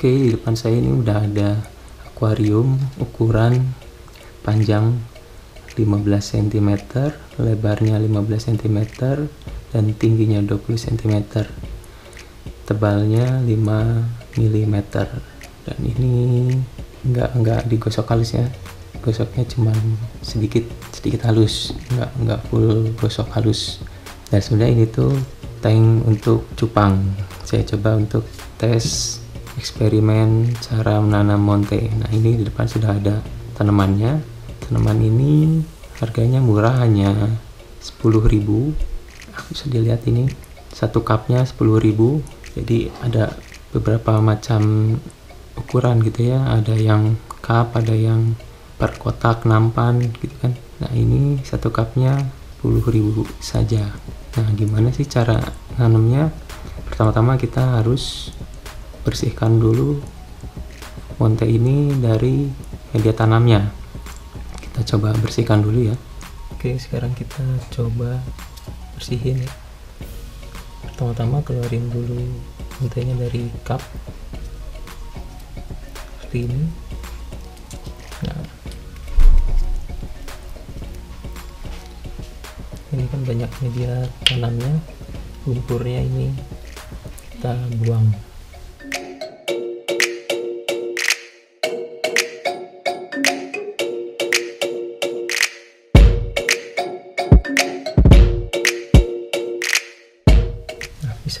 Oke, di depan saya ini udah ada akuarium ukuran panjang 15 cm, lebarnya 15 cm, dan tingginya 20 cm. Tebalnya 5 mm. Dan ini enggak enggak digosok halus ya. Gosoknya cuma sedikit sedikit halus, enggak enggak full gosok halus. Dan sebenarnya ini tuh tank untuk cupang. Saya coba untuk tes eksperimen cara menanam monte. Nah, ini di depan sudah ada tanamannya. Tanaman ini harganya murah hanya 10.000 aku bisa dilihat ini satu cupnya 10.000 jadi ada beberapa macam ukuran gitu ya. Ada yang cup ada yang per kotak nampan gitu kan. Nah ini satu cupnya 10.000 saja. Nah gimana sih cara nanamnya? Pertama-tama kita harus bersihkan dulu monte ini dari media tanamnya. Kita coba bersihkan dulu ya. Oke sekarang kita coba bersihin ya. Pertama-tama keluarin dulu lantainya dari cup. Seperti ini. Nah. Ini kan banyak media tanamnya. Lumpurnya ini kita buang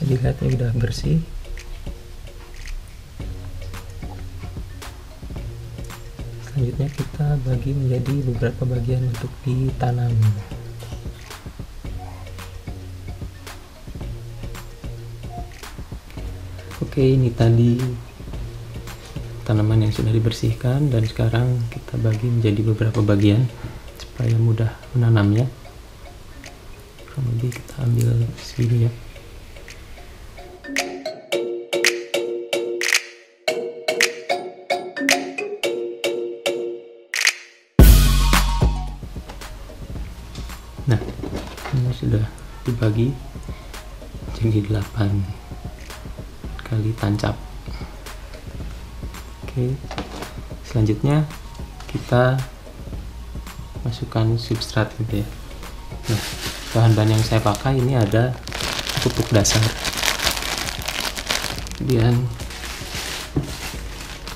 bisa dilihat ya udah bersih. Selanjutnya kita bagi menjadi beberapa bagian untuk ditanam. Oke ini tadi tanaman yang sudah dibersihkan dan sekarang kita bagi menjadi beberapa bagian supaya mudah menanamnya. Lebih kita ambil segini ya dibagi jadi 8 kali tancap. Oke. Selanjutnya kita masukkan substrat gitu ya. Nah bahan-bahan yang saya pakai ini ada pupuk dasar. Kemudian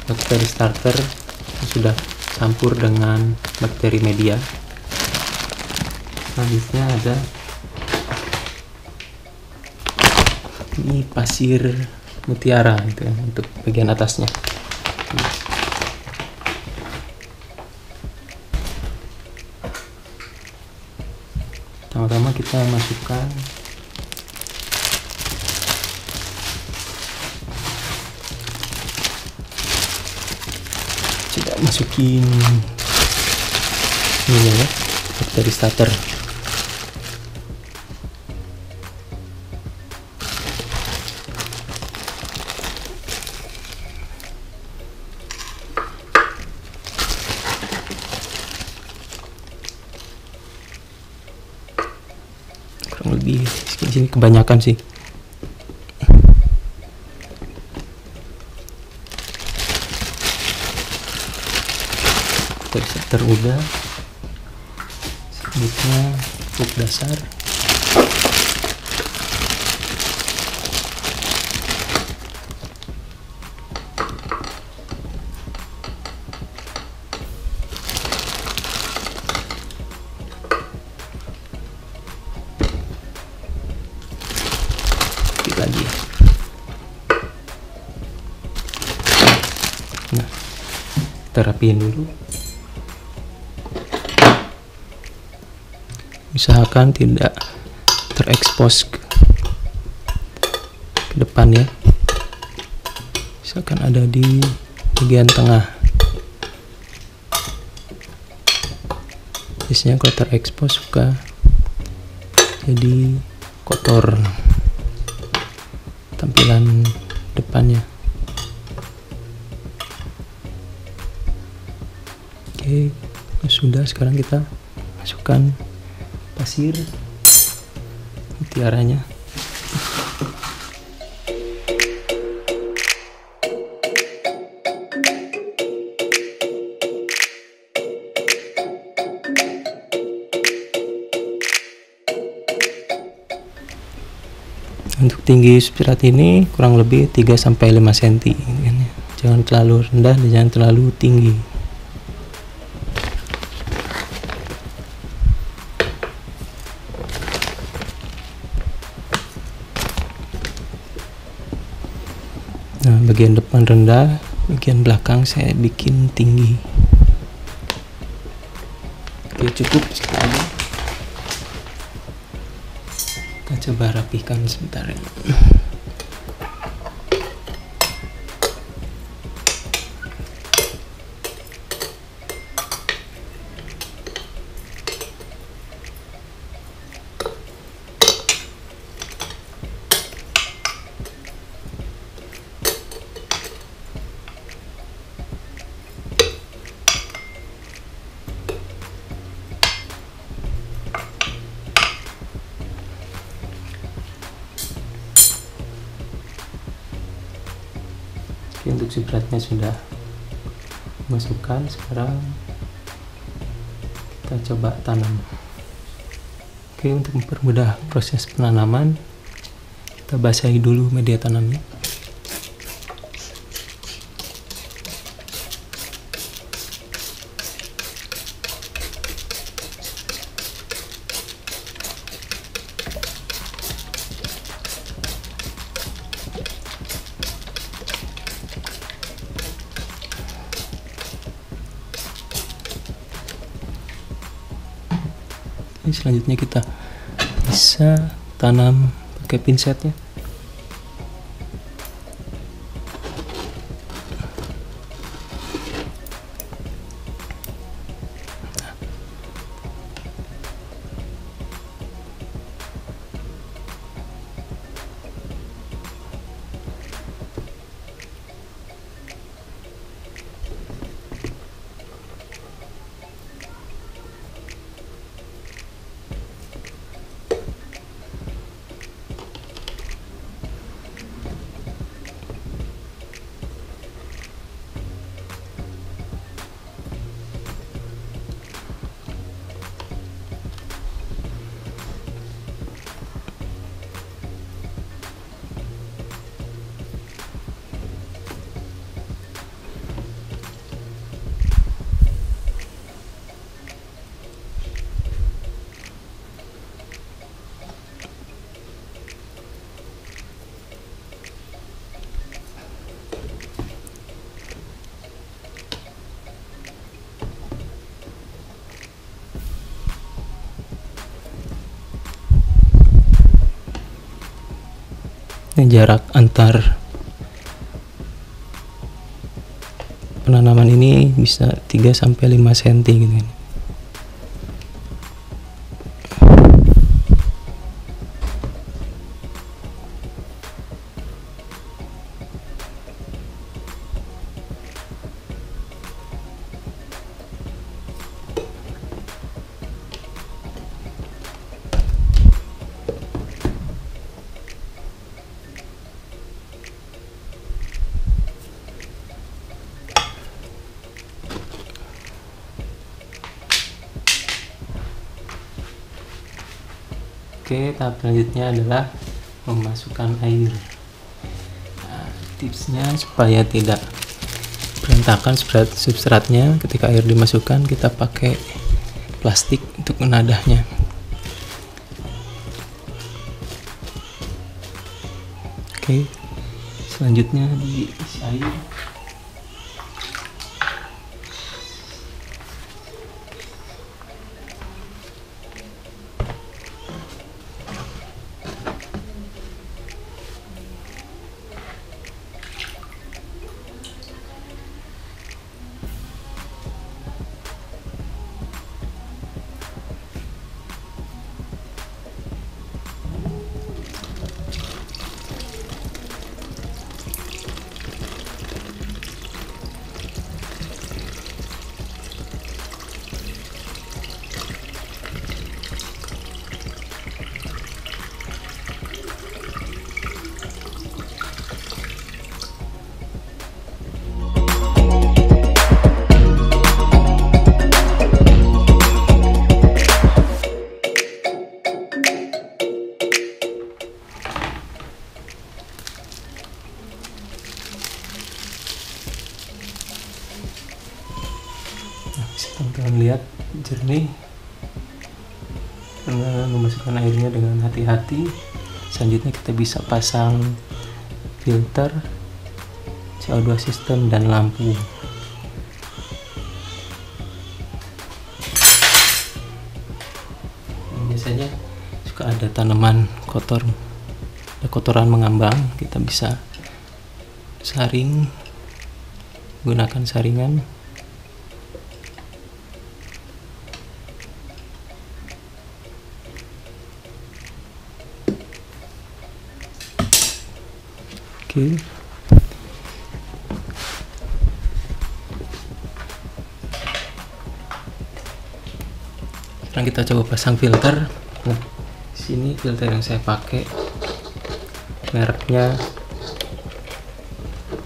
bakteri starter sudah campur dengan bakteri media. Selanjutnya ada ini pasir mutiara gitu ya, untuk bagian atasnya. Pertama-tama kita masukkan tidak masukin ini ya bakteri starter lebih sini, kebanyakan sih. Terus terudah selanjutnya pupuk dasar kita rapiin dulu. Usahakan tidak terekspos ke, ke depan ya. Misalkan ada di bagian tengah. Biasanya kalau terekspos suka jadi kotor. Tampilan depannya oke ya sudah sekarang kita masukkan pasir mutiaranya. Untuk tinggi spirat ini kurang lebih 3-5 cm jangan terlalu rendah dan jangan terlalu tinggi. Bagian depan rendah, bagian belakang saya bikin tinggi. Oke, cukup sekali. Kita coba rapikan sebentar ya. Untuk substratnya sudah masukkan sekarang. Kita coba tanam. Oke untuk mempermudah proses penanaman kita basahi dulu media tanamnya Oke, selanjutnya kita bisa tanam pakai pinset ini jarak antar penanaman ini bisa 3 sampai 5 cm gitu. Oke, tahap selanjutnya adalah memasukkan air. Nah, tipsnya supaya tidak berantakan substrat substratnya ketika air dimasukkan kita pakai plastik untuk menadahnya. Oke, selanjutnya diisi air. Selanjutnya kita bisa pasang filter CO2 sistem dan lampu. Biasanya suka ada tanaman kotor ada kotoran mengambang kita bisa saring gunakan saringan Oke. Sekarang kita coba pasang filter. Nah, sini filter yang saya pakai mereknya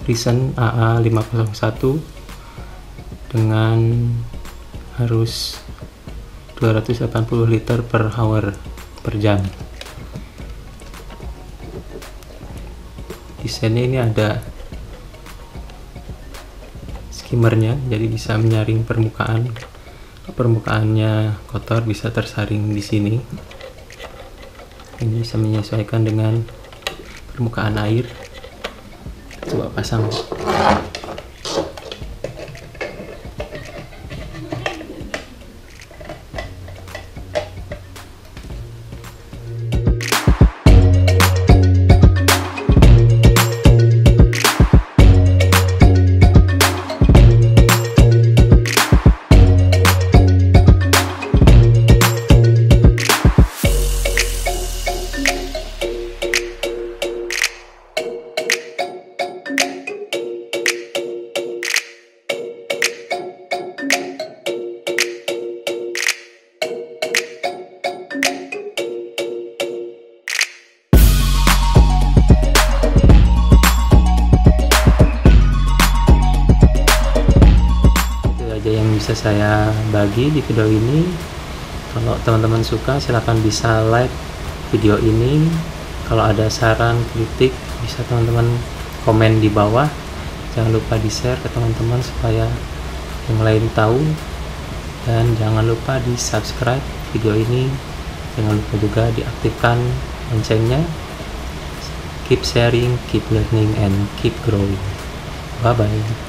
Risen AA501 dengan harus 280 liter per hour per jam. Desainnya ini ada skimmernya jadi bisa menyaring permukaan. Permukaannya kotor bisa tersaring di sini. Ini bisa menyesuaikan dengan permukaan air. Coba pasang bagi di video ini. Kalau teman-teman suka silahkan bisa like video ini. Kalau ada saran kritik bisa teman-teman komen di bawah. Jangan lupa di share ke teman-teman supaya yang lain tahu. Dan jangan lupa di subscribe video ini. Jangan lupa juga diaktifkan loncengnya. Keep sharing keep learning and keep growing. Bye bye